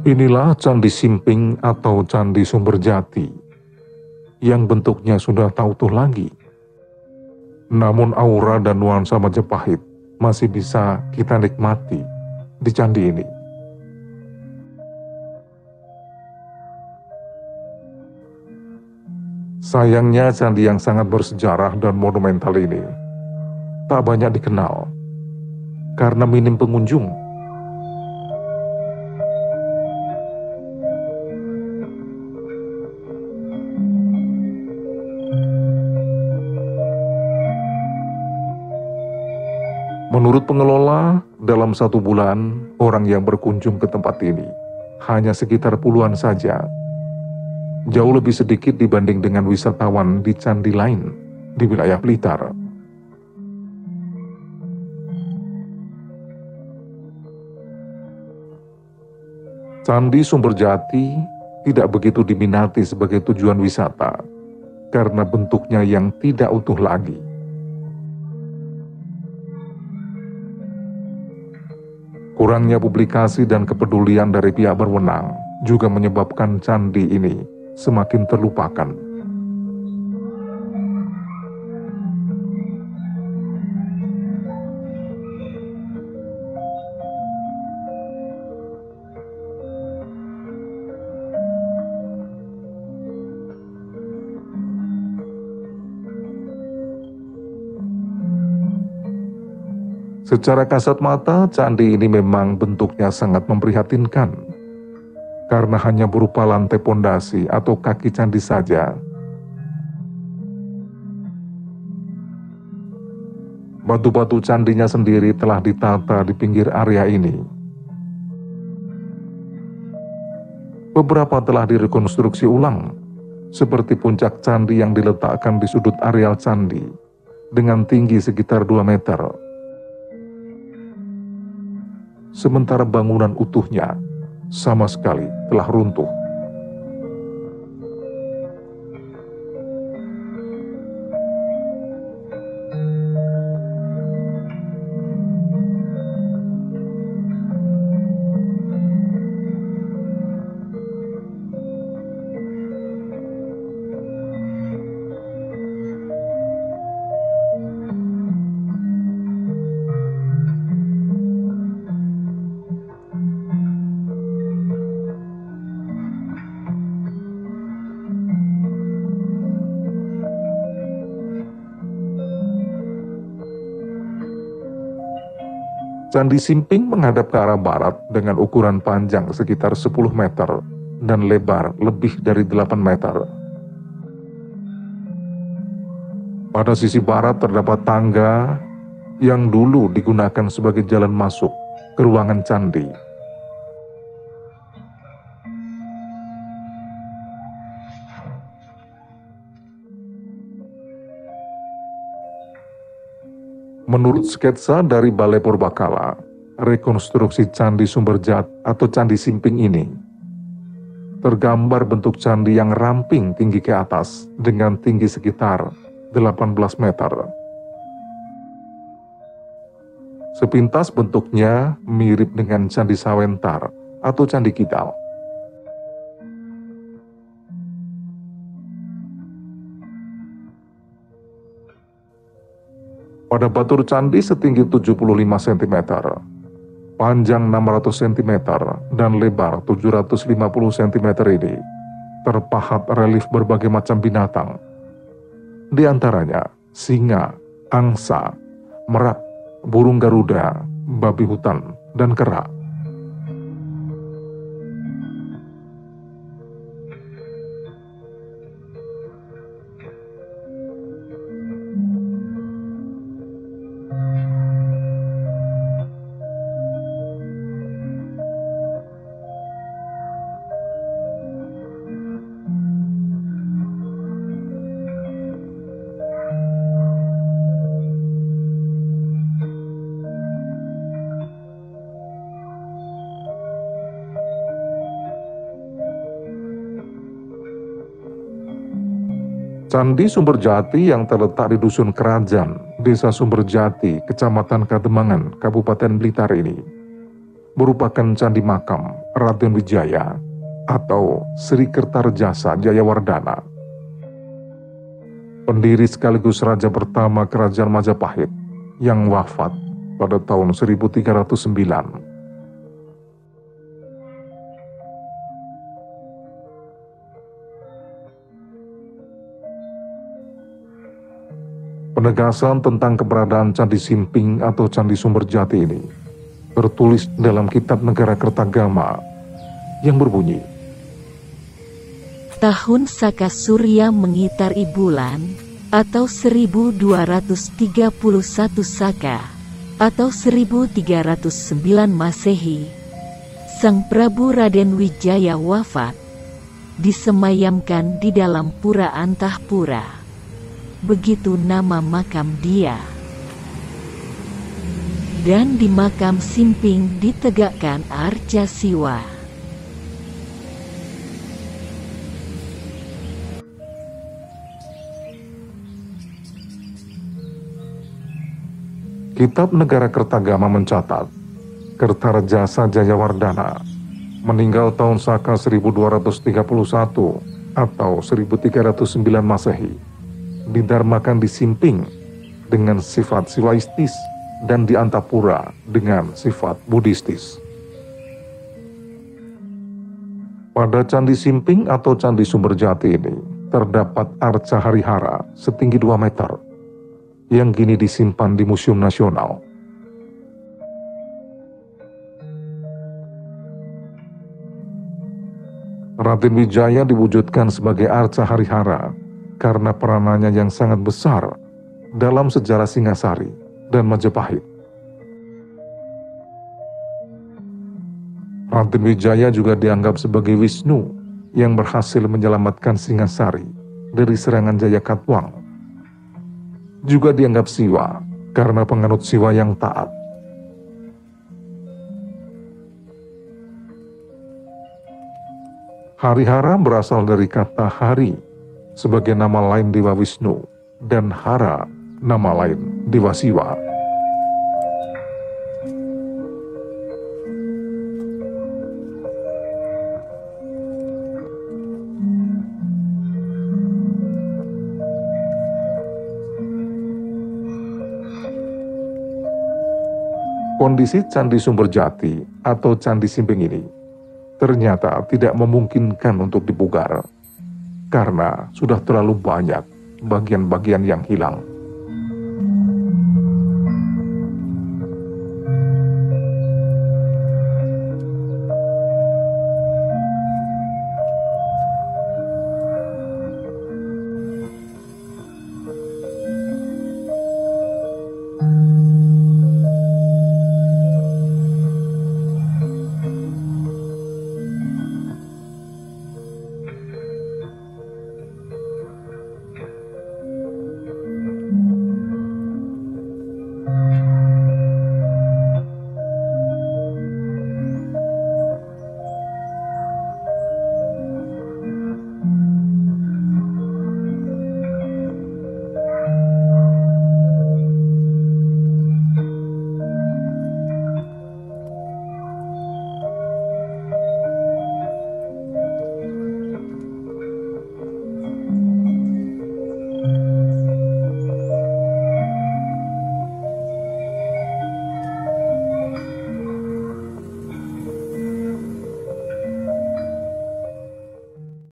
Inilah Candi Simping atau Candi Sumber Jati yang bentuknya sudah tak utuh lagi. Namun aura dan nuansa Majapahit masih bisa kita nikmati di candi ini. Sayangnya candi yang sangat bersejarah dan monumental ini tak banyak dikenal karena minim pengunjung Menurut pengelola, dalam satu bulan, orang yang berkunjung ke tempat ini hanya sekitar puluhan saja. Jauh lebih sedikit dibanding dengan wisatawan di candi lain di wilayah Blitar. Candi Sumberjati tidak begitu diminati sebagai tujuan wisata karena bentuknya yang tidak utuh lagi. Kurangnya publikasi dan kepedulian dari pihak berwenang juga menyebabkan candi ini semakin terlupakan. Secara kasat mata, candi ini memang bentuknya sangat memprihatinkan. Karena hanya berupa lantai pondasi atau kaki candi saja. Batu-batu candinya sendiri telah ditata di pinggir area ini. Beberapa telah direkonstruksi ulang, seperti puncak candi yang diletakkan di sudut areal candi dengan tinggi sekitar 2 meter sementara bangunan utuhnya sama sekali telah runtuh. Candi Simping menghadap ke arah barat dengan ukuran panjang sekitar 10 meter dan lebar lebih dari 8 meter. Pada sisi barat terdapat tangga yang dulu digunakan sebagai jalan masuk ke ruangan candi. Menurut sketsa dari Balai Purbakala, rekonstruksi Candi Sumberjat atau Candi Simping ini tergambar bentuk candi yang ramping tinggi ke atas dengan tinggi sekitar 18 meter. Sepintas bentuknya mirip dengan Candi Sawentar atau Candi Kidal. Pada batur candi setinggi 75 cm, panjang 600 cm, dan lebar 750 cm ini, terpahat relief berbagai macam binatang. Di antaranya singa, angsa, merak, burung garuda, babi hutan, dan kerak. Candi Sumberjati yang terletak di Dusun Kerajaan, Desa Sumberjati, Kecamatan Kademangan, Kabupaten Blitar ini, merupakan candi makam Raden Wijaya atau Sri Kertarjasa Jayawardana. Pendiri sekaligus raja pertama kerajaan Majapahit yang wafat pada tahun 1309. Penegasan tentang keberadaan Candi Simping atau Candi Sumber Jati ini tertulis dalam kitab Negara Kertagama yang berbunyi Tahun Saka Surya mengitari bulan atau 1231 Saka atau 1309 Masehi Sang Prabu Raden Wijaya wafat disemayamkan di dalam Pura Antahpura begitu nama makam dia. Dan di makam Simping ditegakkan Arca Siwa. Kitab Negara Kertagama mencatat, Kertarjasa Jayawardana meninggal tahun Saka 1231 atau 1309 Masehi didarmakan di Simping dengan sifat siwaistis dan di Antapura dengan sifat buddhistis. Pada Candi Simping atau Candi Sumber Jati ini terdapat arca harihara setinggi 2 meter yang kini disimpan di Museum Nasional. Raden Wijaya diwujudkan sebagai arca harihara karena peranannya yang sangat besar dalam sejarah Singasari dan Majapahit. Raden Wijaya juga dianggap sebagai Wisnu yang berhasil menyelamatkan Singasari dari serangan Jaya Katwang. Juga dianggap Siwa karena penganut Siwa yang taat. Harihara berasal dari kata hari sebagai nama lain Dewa Wisnu dan Hara nama lain Dewa Siwa. Kondisi Candi Sumber Jati atau Candi Simping ini ternyata tidak memungkinkan untuk dipugar karena sudah terlalu banyak bagian-bagian yang hilang.